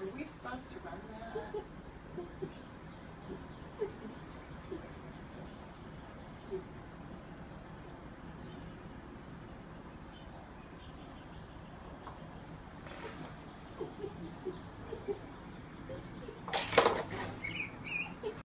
Were we supposed to run that?